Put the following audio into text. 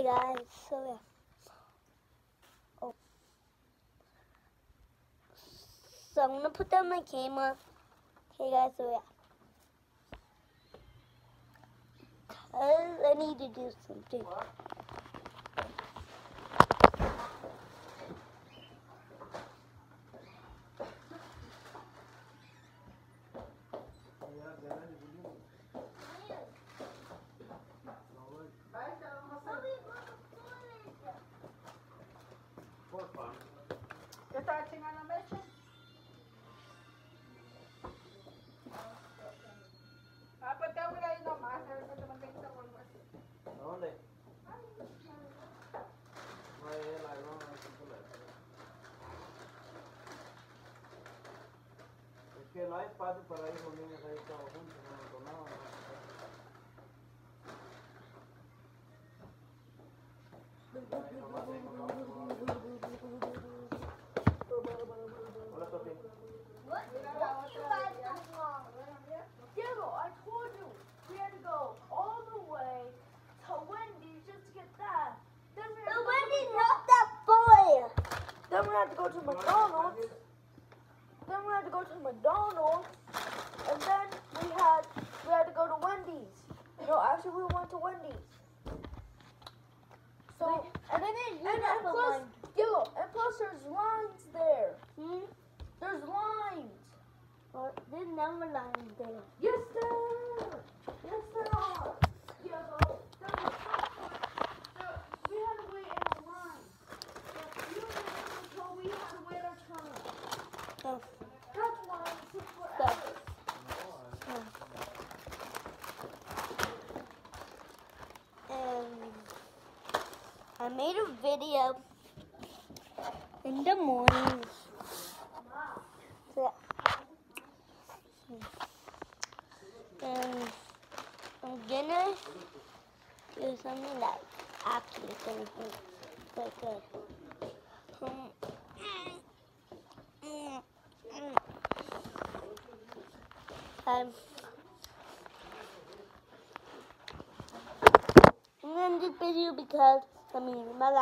Hey guys, so yeah. Oh. So I'm gonna put down my camera. Okay guys, so yeah. Cause I need to do something. ¿Ya que no hay espacio para ir los niños ahí todos juntos, no, con nada, no. Ahí nomás ahí con los- con los- Hola, Sofi. Mira la otra de allá. Diego, I told you we had to go all the way to Wendy's just to get that. Then we had The to go to not that far. Then we had to go to McDonald's. Then we had to go to McDonald's, and then we had we had to go to Wendy's. No, actually we went to Wendy's. So and then you and, have and a plus line. And plus there's lines there. Hmm? There's lines. Well, there's number lines there. Yes, there. Yes, there are. Diego, there was there, we had to wait in a line. But you didn't until we had to wait our turn. Oh, That's why it took forever. and I made a video in the morning. And I'm gonna do something that actually is gonna be quite good. Um, I'm gonna do this video because I mean my last